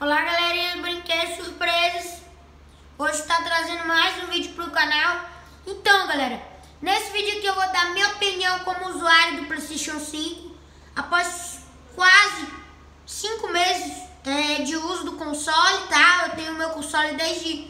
Olá galerinha do Brinquedos Surpresas Hoje está trazendo mais um vídeo para o canal Então galera, nesse vídeo aqui eu vou dar minha opinião como usuário do Playstation 5 Após quase 5 meses é, de uso do console, tá? Eu tenho meu console desde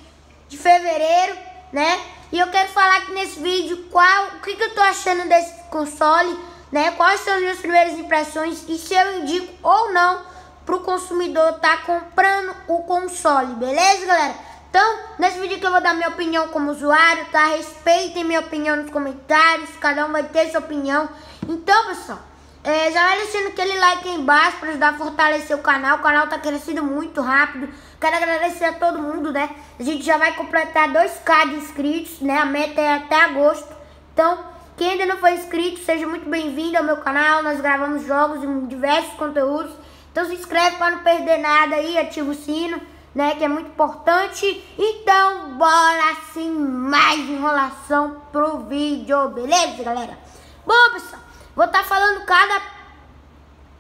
de fevereiro, né? E eu quero falar aqui nesse vídeo qual, o que, que eu tô achando desse console, né? Quais são as minhas primeiras impressões e se eu indico ou não para o consumidor tá comprando o console, beleza, galera? Então, nesse vídeo que eu vou dar minha opinião como usuário, tá? Respeitem minha opinião nos comentários, cada um vai ter sua opinião. Então, pessoal, é, já vai deixando aquele like aí embaixo para ajudar a fortalecer o canal. O canal tá crescendo muito rápido. Quero agradecer a todo mundo, né? A gente já vai completar 2k de inscritos, né? A meta é até agosto. Então, quem ainda não foi inscrito, seja muito bem-vindo ao meu canal. Nós gravamos jogos e diversos conteúdos. Então se inscreve para não perder nada aí, ativa o sino, né, que é muito importante. Então bora sem mais enrolação pro vídeo, beleza, galera? Bom, pessoal, vou estar tá falando cada,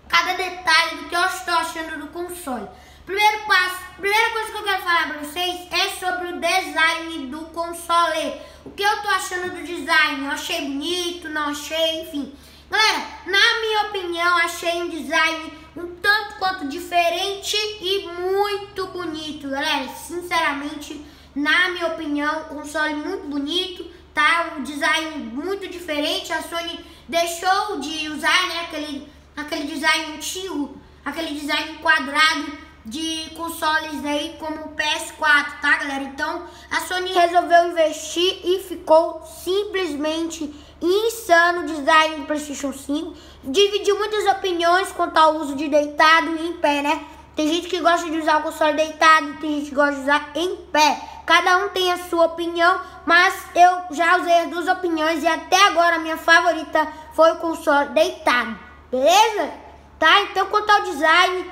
cada detalhe do que eu estou achando do console. Primeiro passo, primeira coisa que eu quero falar para vocês é sobre o design do console. O que eu estou achando do design? Eu achei bonito, não achei, enfim. Galera, na minha opinião, achei um design um tanto quanto diferente e muito bonito, galera. Sinceramente, na minha opinião, um console muito bonito, tá? Um design muito diferente. A Sony deixou de usar, né, aquele, aquele design antigo, aquele design quadrado de consoles aí como o PS4, tá, galera? Então, a Sony resolveu investir e ficou simplesmente insano o design do PlayStation 5. Dividiu muitas opiniões quanto ao uso de deitado e em pé, né? Tem gente que gosta de usar o console deitado, tem gente que gosta de usar em pé. Cada um tem a sua opinião, mas eu já usei as duas opiniões e até agora a minha favorita foi o console deitado. Beleza? Tá? Então, quanto ao design,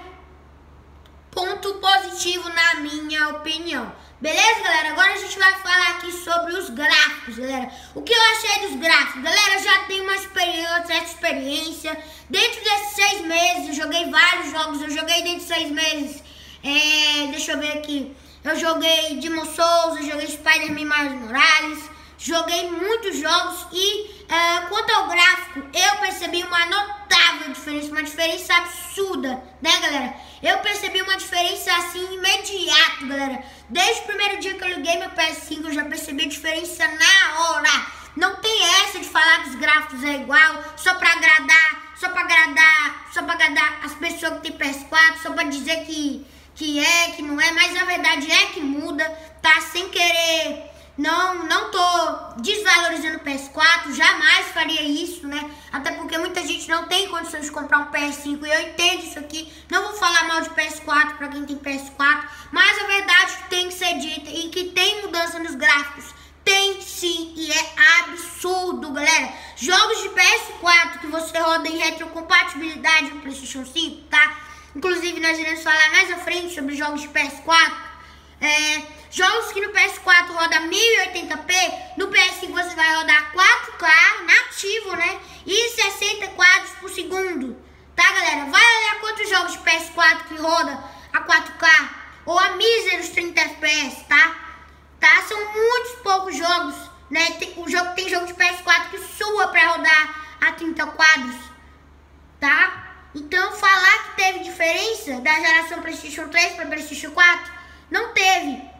ponto positivo na minha opinião. Beleza, galera? Agora a gente vai falar aqui sobre os gráficos, galera. O que eu achei dos gráficos? Galera, já tenho uma experiência, certa experiência. Dentro desses seis meses, eu joguei vários jogos. Eu joguei dentro de seis meses. É, deixa eu ver aqui. Eu joguei Demon Souls, eu joguei Spider-Man Miles Morales. Joguei muitos jogos e é, quanto ao gráfico, eu percebi uma notável diferença, uma diferença absurda, né, galera? Eu percebi uma diferença assim imediata, galera. Desde o primeiro dia que eu liguei meu PS5, eu já percebi a diferença na hora. Não tem essa de falar que os gráficos é igual, só pra agradar, só pra agradar, só pra agradar as pessoas que tem PS4, só pra dizer que, que é, que não é, mas a verdade é que muda, tá? Sem querer não, não tô desvalorizando o PS4, jamais faria isso, né? Até porque muita gente não tem condições de comprar um PS5 e eu entendo isso aqui. Não vou falar mal de PS4 para quem tem PS4, mas a verdade tem que ser dita e que tem mudança nos gráficos. Tem sim, e é absurdo, galera. Jogos de PS4 que você roda em retrocompatibilidade no PlayStation 5, tá? Inclusive, nós iremos falar mais à frente sobre jogos de PS4. É, Jogos que no PS4 roda 1080p, no PS5 você vai rodar 4K nativo, né? E 60 quadros por segundo. Tá, galera? Vai olhar quantos jogos de PS4 que roda a 4K ou a míseros 30 FPS, tá? Tá? São muitos poucos jogos, né? Tem, o jogo, tem jogo de PS4 que sua para rodar a 30 quadros, tá? Então, falar que teve diferença da geração PlayStation 3 para PlayStation 4, não teve.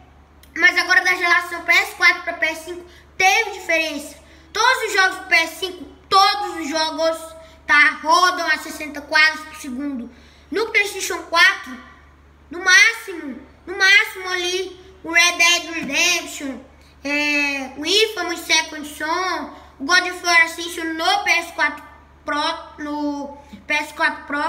Mas agora da geração PS4 para PS5 teve diferença. Todos os jogos do PS5, todos os jogos tá, rodam a 60 quadros por segundo. No PlayStation 4, no máximo, no máximo ali, o Red Dead Redemption, é, o Infamous Second Son, o God of War Ascension no PS4 Pro, no PS4 Pro,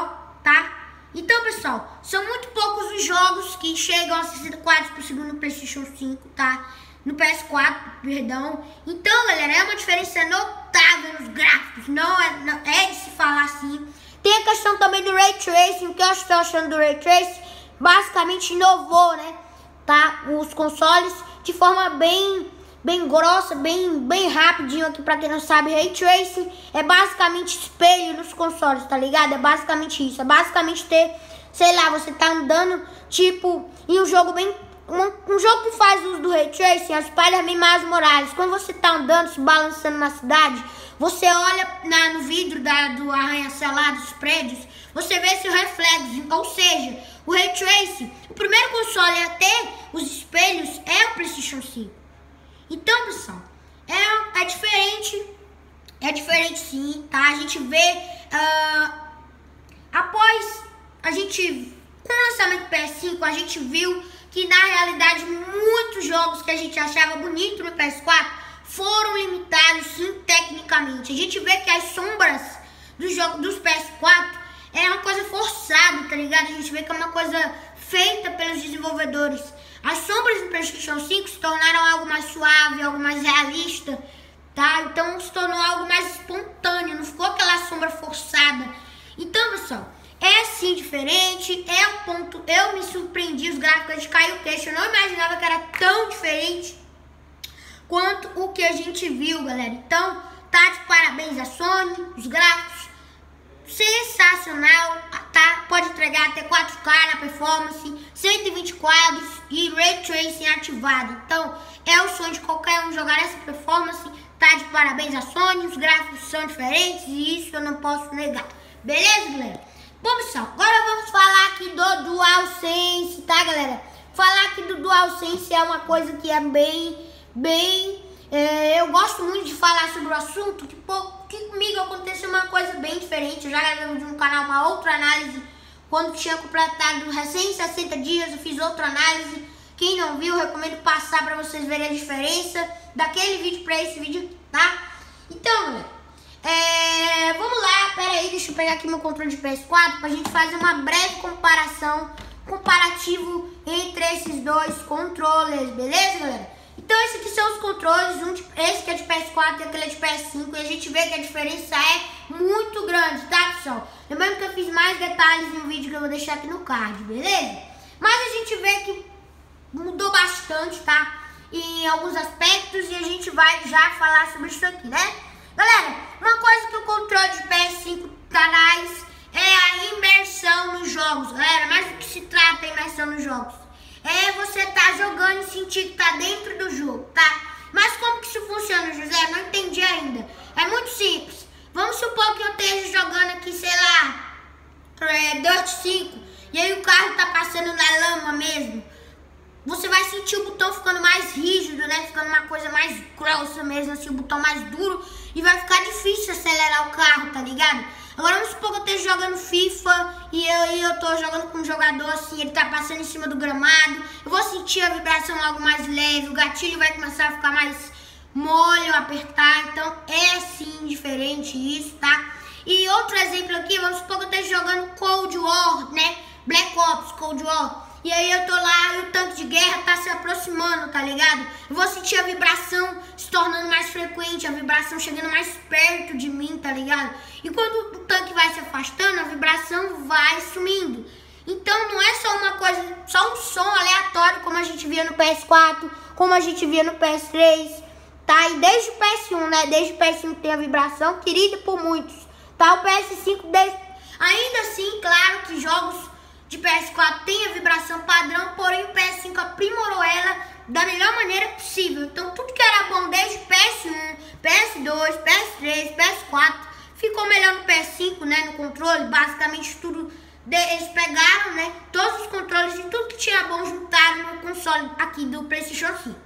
tá? Então, pessoal, são muito poucos os jogos que chegam a 60 quadros por segundo no PlayStation 5, tá? No PS4, perdão. Então, galera, é uma diferença notável nos gráficos. Não é, não, é de se falar assim. Tem a questão também do Ray Tracing. O que eu estou achando do Ray Tracing? Basicamente inovou, né? Tá? Os consoles de forma bem bem grossa, bem, bem rapidinho aqui pra quem não sabe. Ray Tracing é basicamente espelho nos consoles, tá ligado? É basicamente isso. É basicamente ter sei lá, você tá andando, tipo, em um jogo bem. Um, um jogo que faz uso do Ray Tracing, as Spider-Man Miles Morales. Quando você tá andando, se balançando na cidade, você olha na, no vidro da, do arranha-céu lá dos prédios, você vê seu reflexo. Ou seja, o Ray Tracing, o primeiro console a ter os espelhos é o PlayStation 5. Então, pessoal, é, é diferente. É diferente sim, tá? A gente vê. Uh, após a gente. Com o lançamento do PS5, a gente viu que na realidade muitos jogos que a gente achava bonito no PS4 foram limitados sim tecnicamente. A gente vê que as sombras dos jogos dos PS4 é uma coisa forçada, tá ligado? A gente vê que é uma coisa feita pelos desenvolvedores. As sombras do PlayStation 5 se tornaram algo mais suave, algo mais realista, tá? Então se tornou algo mais espontâneo, não ficou aquela sombra forçada. Então, pessoal, é sim diferente, é um ponto. Eu me surpreendi, os gráficos de caiu o queixo, eu não imaginava que era tão diferente quanto o que a gente viu, galera. Então, tá de parabéns a Sony, os gráficos sensacional, tá? Pode entregar até 4K na performance, 120 quadros e Ray Tracing ativado. Então, é o sonho de qualquer um jogar essa performance. Tá de parabéns a Sony, os gráficos são diferentes e isso eu não posso negar. Beleza, galera? Bom, pessoal, agora vamos falar aqui do DualSense, tá, galera? Falar aqui do DualSense é uma coisa que é bem, bem... É, eu gosto muito de falar sobre o assunto, que, que comigo aconteceu uma coisa bem diferente. Eu já gravei no canal uma outra análise, quando tinha completado recém 60 dias, eu fiz outra análise. Quem não viu, recomendo passar para vocês verem a diferença daquele vídeo para esse vídeo, tá? Então. É, vamos lá, pera aí, deixa eu pegar aqui meu controle de PS4 pra gente fazer uma breve comparação, comparativo entre esses dois controles, beleza, galera? Então esses aqui são os controles, um de, esse que é de PS4 aquele de PS5, e a gente vê que a diferença é muito grande, tá, pessoal? Lembrando que eu fiz mais detalhes no vídeo que eu vou deixar aqui no card, beleza? Mas a gente vê que mudou bastante, tá? Em alguns aspectos, e a gente vai já falar sobre isso aqui, né? Galera, uma coisa que o controle de PS5 canais é a imersão nos jogos, galera. Mas o que se trata a imersão nos jogos? É você tá jogando e sentir que tá dentro do jogo, tá? Mas como que isso funciona, José? Não entendi ainda. É muito simples. Vamos supor que eu esteja jogando aqui, sei lá, é, Dirt 5, e aí o carro tá passando na lama mesmo você vai sentir o botão ficando mais rígido, né? Ficando uma coisa mais grossa mesmo, assim, o botão mais duro. E vai ficar difícil acelerar o carro, tá ligado? Agora vamos supor que eu esteja jogando FIFA e eu, eu tô jogando com um jogador assim, ele tá passando em cima do gramado. Eu vou sentir a vibração algo mais leve, o gatilho vai começar a ficar mais mole, apertar. Então é sim diferente isso, tá? E outro exemplo aqui, vamos supor que eu esteja jogando Cold War, né? Black Ops, Cold War. E aí eu tô lá e o tanque de guerra tá se aproximando, tá ligado? Eu vou sentir a vibração se tornando mais frequente, a vibração chegando mais perto de mim, tá ligado? E quando o tanque vai se afastando, a vibração vai sumindo. Então não é só uma coisa, só um som aleatório como a gente via no PS4, como a gente via no PS3, tá? E desde o PS1, né? Desde o PS5 tem a vibração, querida por muitos, tá? O PS5 desde... ainda assim, claro que jogos de PS4 tem a vibração padrão, porém o PS5 aprimorou ela da melhor maneira possível. Então tudo que era bom desde PS1, PS2, PS3, PS4 ficou melhor no PS5, né, no controle, basicamente tudo de, eles pegaram, né, todos os controles e tudo que tinha bom juntaram no console aqui do PlayStation 5.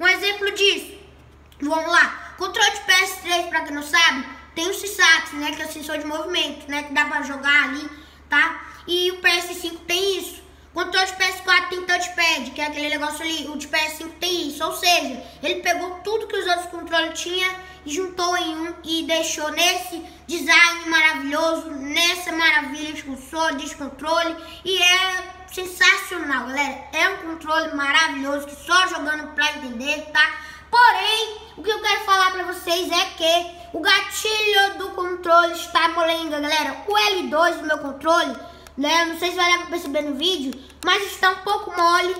Um exemplo disso, vamos lá, controle de PS3, para quem não sabe, tem o Sysax, né, que é o sensor de movimento, né, que dá para jogar ali, tá? E o PS5 tem isso. O controle de PS4 tem touchpad, que é aquele negócio ali. O de PS5 tem isso. Ou seja, ele pegou tudo que os outros controles tinham e juntou em um e deixou nesse design maravilhoso, nessa maravilha de console, de controle. E é sensacional, galera. É um controle maravilhoso que só jogando pra entender, tá? Porém, o que eu quero falar pra vocês é que o gatilho do controle está molenga, galera. O L2 do meu controle né? Não sei se vai dar pra perceber no vídeo, mas está um pouco mole.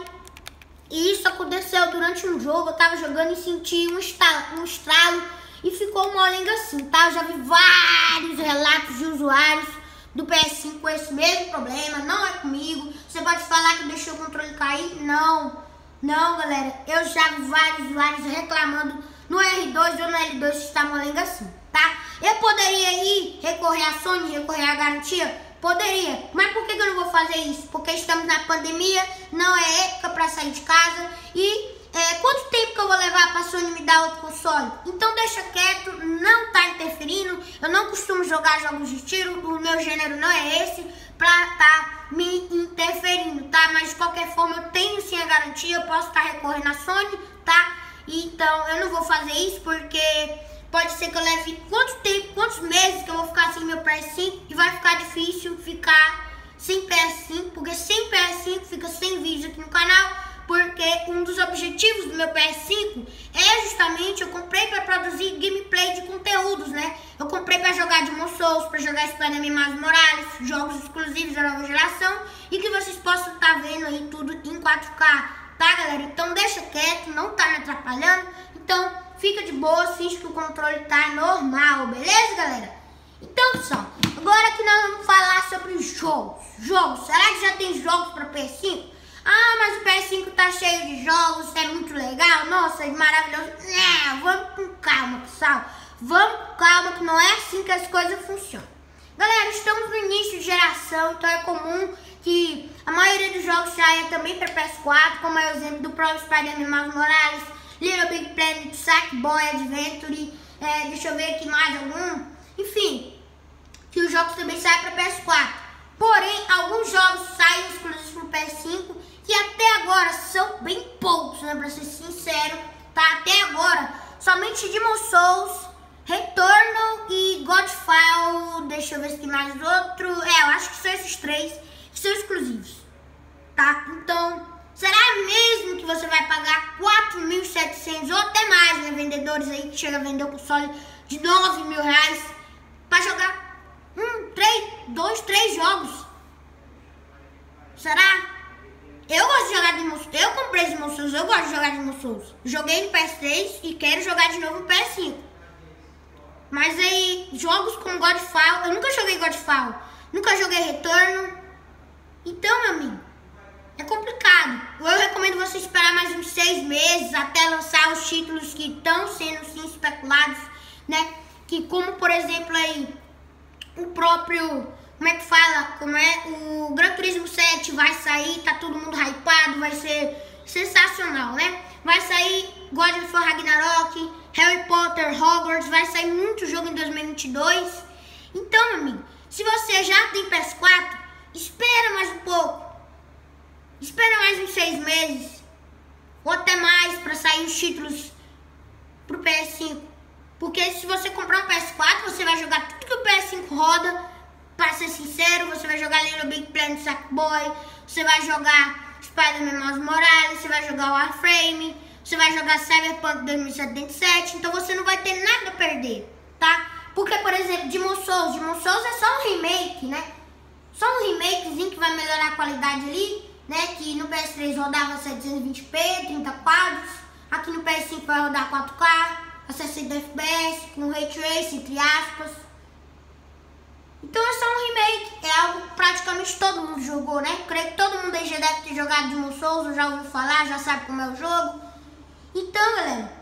E isso aconteceu durante um jogo, eu tava jogando e senti um estralo, um estralo e ficou molenga assim, tá? Eu já vi vários relatos de usuários do PS5 com esse mesmo problema, não é comigo. Você pode falar que deixou o controle cair? Não. Não, galera. Eu já vi vários usuários reclamando no R2 ou no L2 que está molenga assim, tá? Eu poderia ir recorrer à Sony, recorrer à garantia? Poderia. Mas por que eu não vou fazer isso? Porque estamos na pandemia, não é época para sair de casa e é, quanto tempo que eu vou levar para Sony me dar outro console? Então deixa quieto, não tá interferindo. Eu não costumo jogar jogos de tiro, o meu gênero não é esse, pra tá me interferindo, tá? Mas de qualquer forma eu tenho sim a garantia, eu posso estar tá recorrendo à Sony, tá? Então eu não vou fazer isso porque pode ser que eu leve quanto tempo, quantos meses sem meu PS5 e vai ficar difícil ficar sem PS5, porque sem PS5 fica sem vídeo aqui no canal porque um dos objetivos do meu PS5 é justamente eu comprei para produzir gameplay de conteúdos, né? Eu comprei para jogar Demon Souls, para jogar Spider-Man Miles Morales, jogos exclusivos da nova geração e que vocês possam estar tá vendo aí tudo em 4K, tá, galera? Então deixa quieto, não tá me atrapalhando. Então fica de boa, finge que o controle tá normal, beleza, galera? Então, agora que nós vamos falar sobre jogos. Jogos, será que já tem jogos para PS5? Ah, mas o PS5 tá cheio de jogos, é muito legal, nossa, é maravilhoso. Vamos com calma, pessoal. Vamos com calma, que não é assim que as coisas funcionam. Galera, estamos no início de geração, então é comum que a maioria dos jogos saia também para PS4, como é o exemplo do próprio Spider-Man Miles Morales, Little Big Planet, Sackboy Adventure, é, deixa eu ver aqui mais algum. Enfim, jogos também saem para PS4. Porém, alguns jogos saem exclusivos para PS5 que até agora são bem poucos, né? Pra ser sincero, tá? Até agora, somente Demon Souls, Returnal e Godfall, deixa eu ver se tem mais outro. É, eu acho que são esses três que são exclusivos, tá? Então, será mesmo que você vai pagar 4.700 ou até mais, né? Vendedores aí que chegam a vender o console de 9 mil reais pra jogar um, três, dois, três jogos. Será? Eu gosto de jogar de Souls. Eu comprei de Souls, eu gosto de jogar de Souls. Joguei no PS3 e quero jogar de novo no PS5. Mas aí, jogos com Godfall, eu nunca joguei Godfall. Nunca joguei Retorno. Então, meu amigo, é complicado. Eu recomendo você esperar mais uns seis meses até lançar os títulos que estão sendo sim especulados, né? Que como, por exemplo, aí, o próprio como é que fala? Como é? O Gran Turismo 7 vai sair, tá todo mundo hypado, vai ser sensacional, né? Vai sair God of War Ragnarok, Harry Potter, Hogwarts, vai sair muito jogo em 2022. Então, amigo, se você já tem PS4, espera mais um pouco. Espera mais uns seis meses, ou até mais, para sair os títulos pro PS5. Porque se você comprar um PS4, você vai jogar tudo que o PS5 roda para ser sincero, você vai jogar Little Big Planet Sackboy, você vai jogar Spider-Man Miles Morales, você vai jogar Warframe, você vai jogar Cyberpunk 2077, então você não vai ter nada a perder, tá? Porque, por exemplo, Demon Souls, Demon Souls é só um remake, né? Só um remakezinho que vai melhorar a qualidade ali, né? Que no PS3 rodava 720p, 30 quadros, aqui no PS5 vai rodar 4K, a 60 FPS, com Ray Tracing, entre aspas. Então é só um remake, é algo que praticamente todo mundo jogou, né? Creio que todo mundo aí já deve ter jogado Demon Souls, já ouviu falar, já sabe como é o jogo. Então, galera,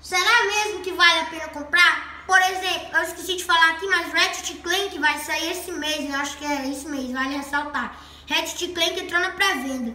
será mesmo que vale a pena comprar? Por exemplo, eu esqueci de falar aqui, mas Ratchet Clank vai sair esse mês, eu acho que é esse mês, vale ressaltar. Ratchet Clank entrou na pré-venda.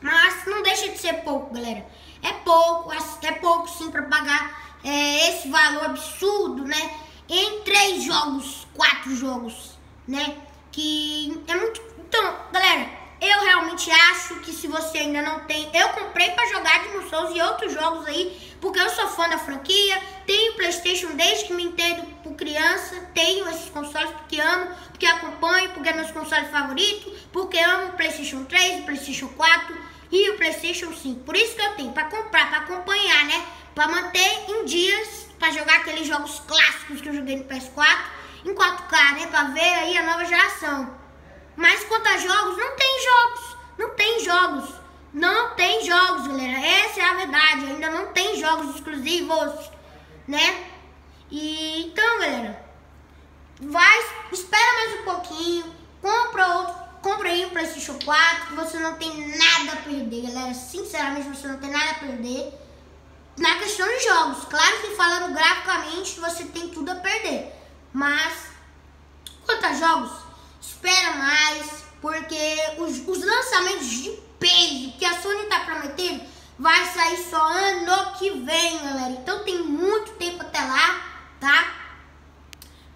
Mas não deixa de ser pouco, galera. É pouco, é pouco sim para pagar é, esse valor absurdo, né? em três jogos, quatro jogos, né? Que é muito. Então, galera, eu realmente acho que se você ainda não tem. Eu comprei para jogar Demon Souls e outros jogos aí, porque eu sou fã da franquia. Tenho PlayStation desde que me entendo por criança. Tenho esses consoles porque amo, porque acompanho, porque é meus consoles favoritos, porque amo PlayStation 3, o PlayStation 4 e o PlayStation 5. Por isso que eu tenho, para comprar, para acompanhar, né? Para manter em dias para jogar aqueles jogos clássicos que eu joguei no PS4 em 4K, né? Para ver aí a nova geração. Mas quanto a jogos, não tem jogos. Não tem jogos. Não tem jogos, galera. Essa é a verdade. Ainda não tem jogos exclusivos, né? E então, galera, vai espera mais um pouquinho, compra outro, compra aí um Playstation 4, você não tem nada a perder, galera. Sinceramente, você não tem nada a perder. Na questão de jogos, claro que falando graficamente, você tem tudo a perder. Mas, quanto a jogos, espera mais, porque os, os lançamentos de peso que a Sony tá prometendo vai sair só ano que vem, galera. Então tem muito tempo até lá, tá?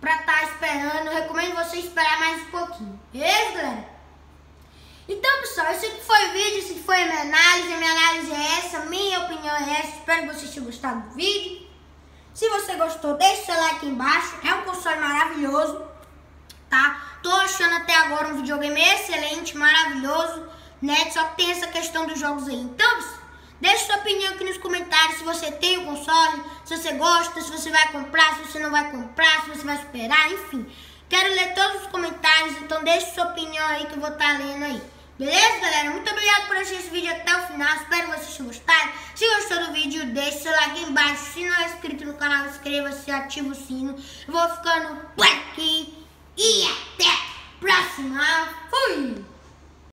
Pra tá esperando. Eu recomendo você esperar mais um pouquinho. Beleza, galera? Então, pessoal, esse aqui foi o vídeo, esse aqui foi a minha análise. A minha análise é essa, minha opinião é essa. Espero que vocês tenham gostado do vídeo. Se você gostou, deixe seu like embaixo. É um console maravilhoso, tá? Tô achando até agora um videogame excelente, maravilhoso, né? Só tem essa questão dos jogos aí. Então, deixe sua opinião aqui nos comentários se você tem o console, se você gosta, se você vai comprar, se você não vai comprar, se você vai esperar, enfim. Quero ler todos os comentários, então deixe sua opinião aí que eu vou estar tá lendo aí. Beleza, galera? Muito obrigado por assistir esse vídeo até o final. Espero que vocês tenham gostado. Se gostou do vídeo, deixe seu like aí embaixo. Se não é inscrito no canal, inscreva-se e ativa o sino. Eu vou ficando por aqui e até a próxima. Fui!